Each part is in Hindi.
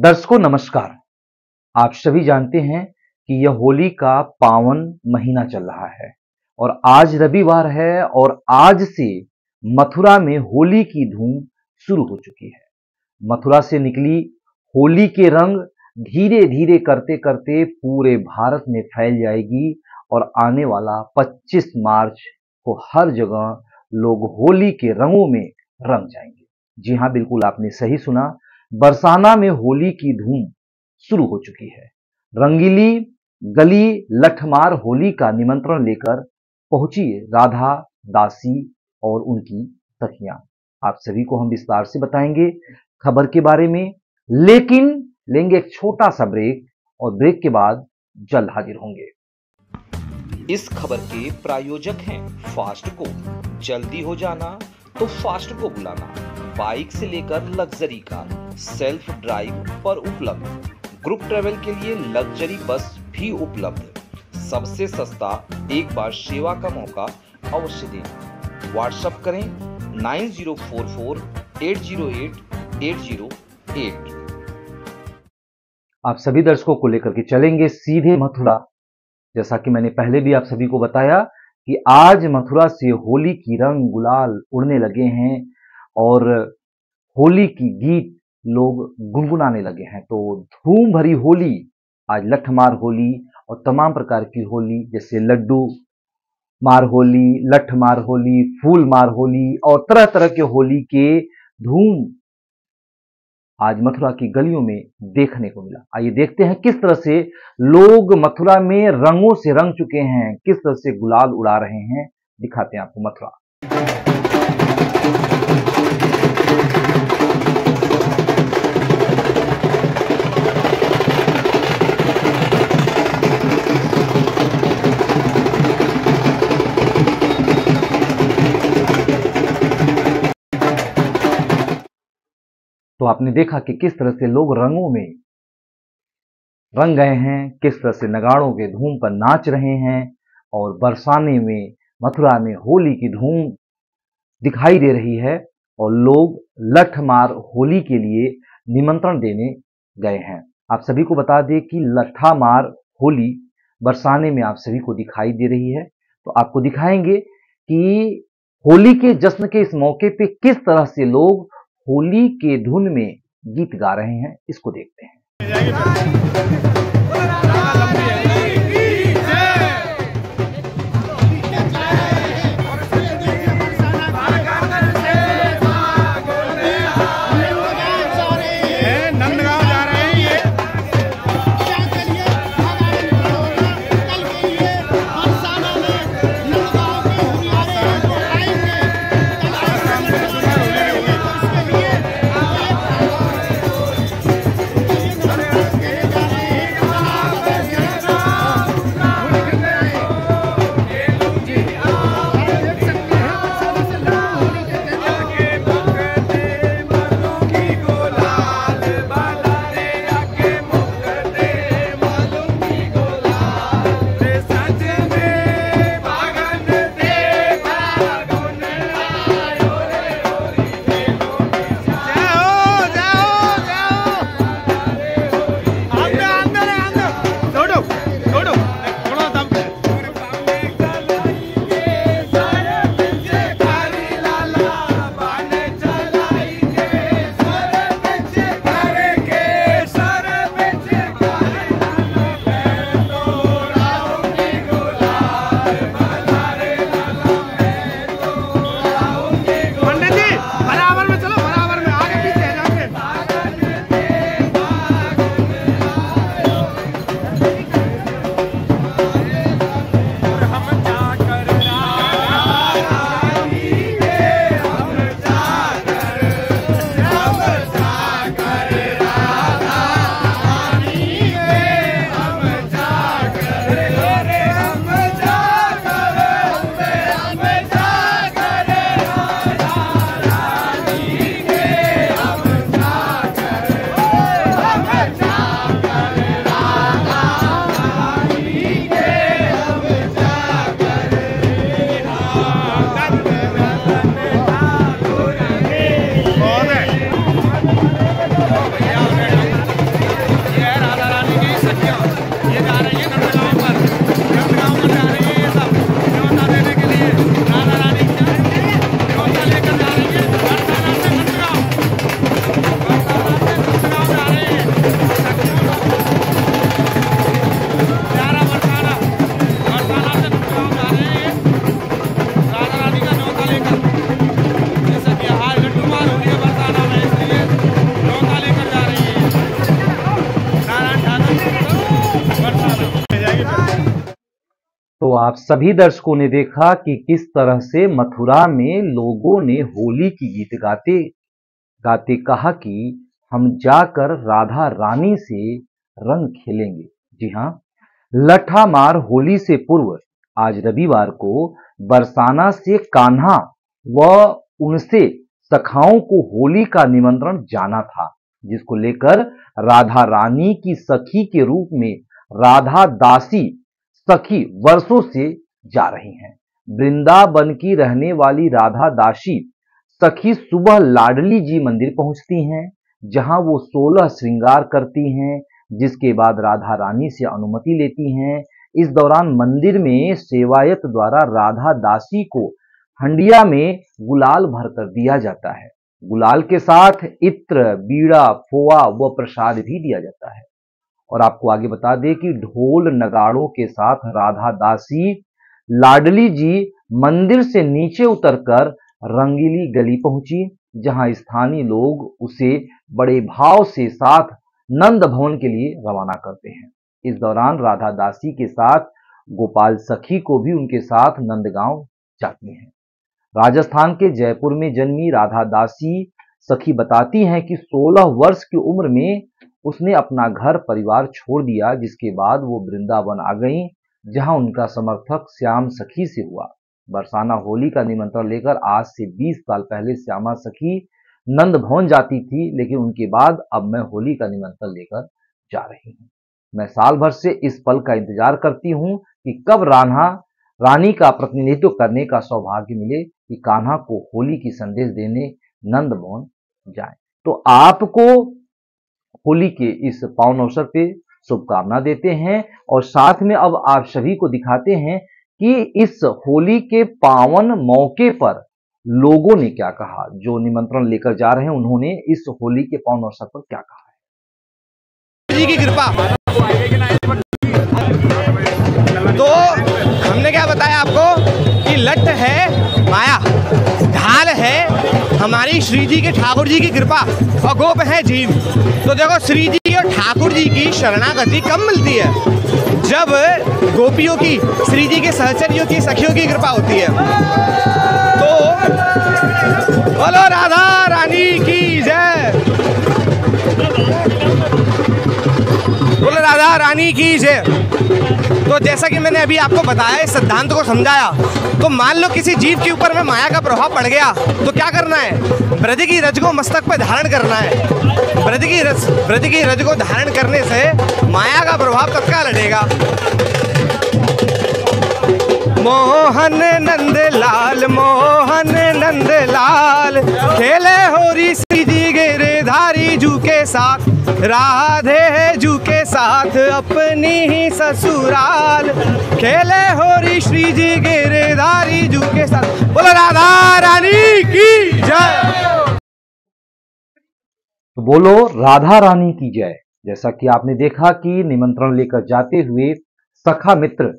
दर्शकों, नमस्कार। आप सभी जानते हैं कि यह होली का पावन महीना चल रहा है और आज रविवार है और आज से मथुरा में होली की धूम शुरू हो चुकी है। मथुरा से निकली होली के रंग धीरे धीरे करते करते पूरे भारत में फैल जाएगी और आने वाला 25 मार्च को हर जगह लोग होली के रंगों में रंग जाएँगे। जी हाँ बिल्कुल आपने सही सुना। बरसाना में होली की धूम शुरू हो चुकी है। रंगीली, गली लठमार होली का निमंत्रण लेकर पहुँची राधा, दासी और उनकी सखियाँ आप सभी को हम विस्तार से बताएँगे खबर के बारे में, लेकिन लेंगे एक छोटा सा ब्रेक और ब्रेक के बाद जल्द हाजिर होंगे। इस खबर के प्रायोजक हैं फास्ट को। जल्दी हो जाना तो फास्ट को बुलाना। बाइक से लेकर लग्जरी कार सेल्फ ड्राइव पर उपलब्ध। ग्रुप ट्रेवल के लिए लग्जरी बस भी उपलब्ध। सबसे सस्ता एक बार सेवा का मौका अवश्य दें। व्हाट्सएप करें nine zero four four eight zero eight eight zero eight. आप सभी दर्शकों को लेकर के चलेंगे सीधे मथुरा। जैसा कि मैंने पहले भी आप सभी को बताया कि आज मथुरा से होली की रंग गुलाल उड़ने लगे हैं। और होली की गीत लोग गुनगुनाने लगे हैं। तो धूम भरी होली, आज लठमार होली और तमाम प्रकार की होली, जैसे लड्डू मार होली लठ मार होली, फूल मार होली और तरह तरह के होली के धूम आज मथुरा की गलियों में देखने को मिला। आइए देखते हैं किस तरह से लोग मथुरा में रंगों से रंग चुके हैं, किस तरह से गुलाल उड़ा रहे हैं। दिखाते हैं आपको मथुरा। तो आपने देखा कि किस तरह से लोग रंगों में रंग गए हैं, किस तरह से नगाड़ों के धूम पर नाच रहे हैं, और बरसाने में, मथुरा में होली की धूम दिखाई दे रही है, और लोग लठ मार होली के लिए निमंत्रण देने गए हैं। आप सभी को बता दें कि लठा मार होली बरसाने में आप सभी को दिखाई दे रही है। तो आपको दिखाएँगे कि होली के जश्न के इस मौके पे किस तरह से लोग होली के धुन में गीत गा रहे हैं इसको देखते हैं। तो आप सभी दर्शकों ने देखा कि किस तरह से मथुरा में लोगों ने होली की गीत गाते गाते कहा कि हम जाकर राधा रानी से रंग खेलेंगे। जी हाँ लठा मार होली से पूर्व आज रविवार को बरसाना से कान्हा व उनसे सखाओं को होली का निमंत्रण जाना था, जिसको लेकर राधा रानी की सखी के रूप में राधा दासी सखी वर्षों से जा रही हैं। वृंदावन की रहने वाली राधा दासी सखी सुबह लाडली जी मंदिर पहुँचती हैं, जहाँ वो सोलह श्रृंगार करती हैं, जिसके बाद राधा रानी से अनुमति लेती हैं। इस दौरान मंदिर में सेवायत द्वारा राधा दासी को हंडिया में गुलाल भरकर दिया जाता है। गुलाल के साथ इत्र, बीड़ा, फोआ व प्रसाद भी दिया जाता है। और आपको आगे बता दें कि ढोल नगाड़ों के साथ राधा दासी, लाडली जी मंदिर से नीचे उतरकर रंगीली गली पहुँची, जहाँ स्थानीय लोग उसे बड़े भाव से साथ नंद भवन के लिए रवाना करते हैं। इस दौरान राधा दासी के साथ गोपाल सखी को भी उनके साथ नंदगांव जाती हैं। राजस्थान के जयपुर में जन्मी राधा दासी, सखी बताती हैं कि 16 वर्ष की उम्र में उसने अपना घर परिवार छोड़ दिया, जिसके बाद वो वृंदावन आ गई, जहाँ उनका समर्थक श्याम सखी से हुआ। बरसाना होली का निमंत्रण लेकर आज से 20 साल पहले श्यामा सखी नंद भवन जाती थी, लेकिन उनके बाद अब मैं होली का निमंत्रण लेकर जा रही हूँ। मैं साल भर से इस पल का इंतज़ार करती हूँ कि कब रान्हा, रानी का प्रतिनिधित्व करने का सौभाग्य मिले कि कान्हा को होली की संदेश देने नंद भवन जाए। तो आपको होली के इस पावन अवसर पे शुभकामना देते हैं और साथ में अब आप सभी को दिखाते हैं कि इस होली के पावन मौके पर लोगों ने क्या कहा, जो निमंत्रण लेकर जा रहे हैं, उन्होंने इस होली के पावन अवसर पर क्या कहा है। जी की कृपा। तो हमने क्या बताया आपको कि लट है है हमारी श्री जी के ठाकुर जी की कृपा अगोप गोप है जीव। तो देखो श्री जी और ठाकुर जी की शरणागति कम मिलती है? जब गोपियों की श्री जी के सहचरियों की, सखियों की कृपा होती है। राधा रानी की जय तो जैसा कि मैंने अभी आपको बताया, इस सिद्धांत को समझाया तो मान लो किसी जीव के ऊपर में माया का प्रभाव पड़ गया तो क्या करना है? ब्रज की रज को मस्तक पर धारण करना है। ब्रज की रज, ब्रज की रज को धारण करने से माया का प्रभाव तत्काल हटेगा। मोहन नंद लाल, मोहन नंद लाल, खेले होरी श्री जी गिरधारी जू के साथ, राधे है जू के साथ, अपनी ही ससुराल। खेले होरी श्री जी गिरधारी जू के साथ। बोलो राधा रानी की जय। तो बोलो, राधा रानी की जय। जैसा कि आपने देखा कि निमंत्रण लेकर जाते हुए सखा मित्र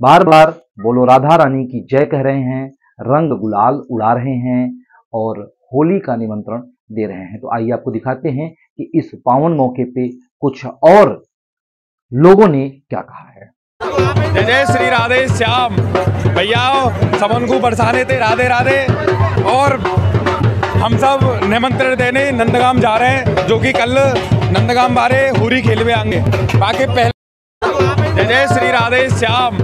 बार बार बोलो, राधा रानी की जय कह रहे हैं, रंग गुलाल उड़ा रहे हैं और होली का निमंत्रण दे रहे हैं। तो आइए आपको दिखाते हैं कि इस पावन मौके पे कुछ और लोगों ने क्या कहा है। जय श्री राधे श्याम। भैया सबन को बरसाने थे। राधे राधे। और हम सब निमंत्रण देने नंदगाम जा रहे हैं, जो कि कल नंदगाम बारे होली खेलवे आएँगे। बाकी पहले जय श्री राधे श्याम।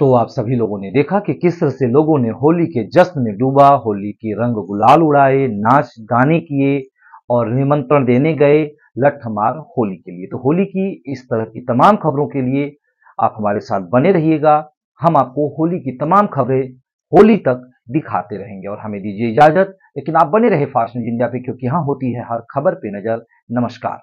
तो आप सभी लोगों ने देखा कि किस तरह से लोगों ने होली के जश्न में डूबा, होली की रंग गुलाल उड़ाए, नाच गाने किए और निमंत्रण देने गए लठमार होली के लिए। तो होली की इस तरह की तमाम खबरों के लिए आप हमारे साथ बने रहिएगा। हम आपको होली की तमाम खबरें होली तक दिखाते रहेंगे और हमें दीजिए इजाज़त। लेकिन आप बने रहे फास्ट न्यूज़ इंडिया पे, क्योंकि यहाँ होती है हर खबर पे नज़र। नमस्कार।